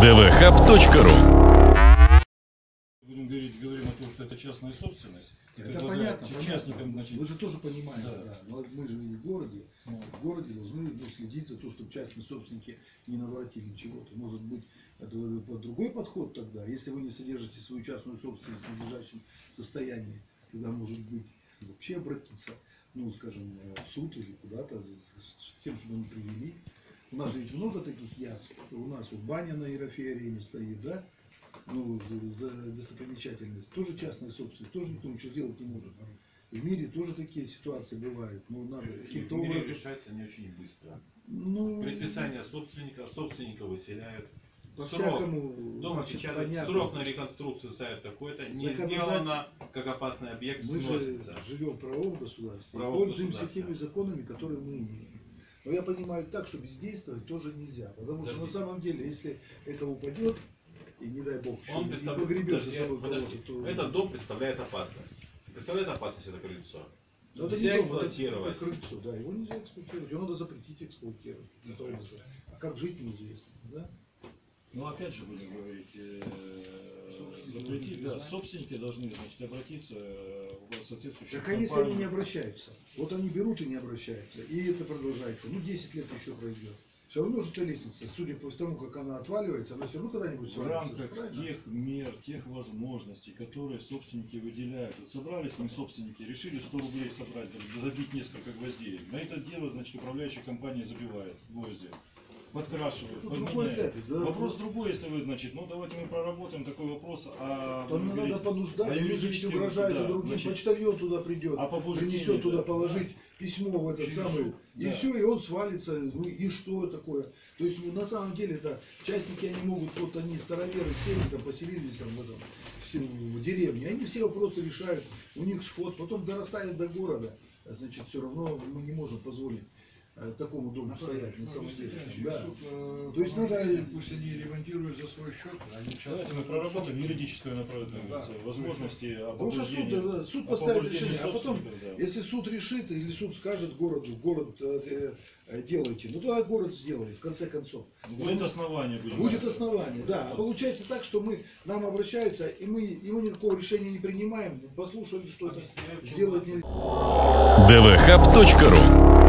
dvhub.ru Будем говорить, говорим о том, что это частная собственность. и Это понятно, частникам, понятно. значит, Вы же тоже понимаете, Да. да. Но мы же не в городе. Ну. В городе должны следить за то, чтобы частные собственники не наворотили чего-то. Может быть, это другой подход тогда. Если вы не содержите свою частную собственность в надлежащем состоянии, тогда может быть вообще обратиться, ну, скажем, в суд или куда-то с с тем, чтобы они привели. У нас ведь много таких язв. У нас вот баня на арене стоит, да? Ну, за достопримечательность. Тоже частная собственность, тоже никто ничего сделать не может. В мире тоже такие ситуации бывают. Ну, надо И каким-то образом. решается не очень быстро. Ну, Предписание собственника, собственника выселяют. по Срок. всякому, Дом понятно. срок на реконструкцию ставят такой-то, не Законодатель- сделано, как опасный объект Мы же сносится. живем в правовом государстве, и Правовом пользуемся государстве. теми законами, которые мы имеем. Но я понимаю так, что бездействовать тоже нельзя. Потому что на самом деле, если это упадет, и не дай бог, Он не представляет, погребет за собой подожди. кого-то, то... Этот дом представляет опасность. Представляет опасность это крыльцо. Это Нельзя не дом, это- эксплуатировать. Это, крыльцо, да, его нельзя эксплуатировать, его надо запретить эксплуатировать. Это. А как жить неизвестно, да? Ну опять же будем говорить, э, Собственники запретить, должны да, собственники должны значит, обратиться э, в соответствующую Так а если они не обращаются? Вот они берут и не обращаются, и это продолжается. Ну, 10 лет еще пройдет. Все равно же эта лестница, судя по тому, как она отваливается, она все равно когда-нибудь в рамках правильно? тех мер, тех возможностей, которые собственники выделяют. Вот собрались мы, собственники, решили 100 рублей собрать, забить несколько гвоздей. На это дело, значит, управляющая компания забивает гвозди. Подкрашивают, Тут другой подменяют. запись, да? Вопрос другой, если вы, значит, ну давайте мы проработаем такой вопрос, а Там надо понуждать, а люди юридически, угрожают да, и другим, значит, почтальон туда придет, А принесет туда да. положить письмо в этот Через самый, суд, и да. все, и он свалится, ну и что такое? То есть ну, на самом деле это частники, они могут, вот они староверы сели, там поселились там, в, этом, в, в деревне, они все вопросы решают, у них сход, потом дорастает до города, а значит, все равно мы не можем позволить такому дому стоять, на самом деле. Да. То есть надо- Пусть они ремонтируют за свой счет, а они часто... Давайте мы проработаем юридическое направление, Да. возможности Потому что суд, да, суд поставит решение, а потом, да. если суд решит, или суд скажет городу, город э, э, делайте, ну тогда город сделает, в конце концов. Будет основание. Будет говорить. основание, да. А получается так, что мы, нам обращаются, и мы, и мы никакого решения не принимаем, послушали, что это сделать нельзя. dvhub.ru